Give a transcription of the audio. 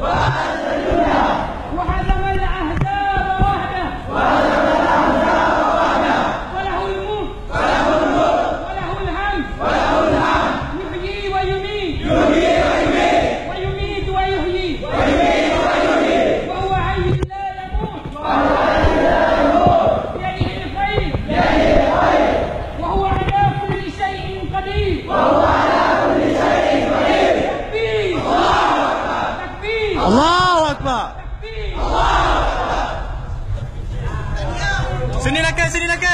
جنده وهزم الأحزاب وحده وله الملك. وله الحمد. يحيي ويميت. ويميت ويحيي. وهو حي لا يموت. بيده الخير. وهو على كل شيء قدير. تكبير Allahu Akbar. Sini nak? Sini nak?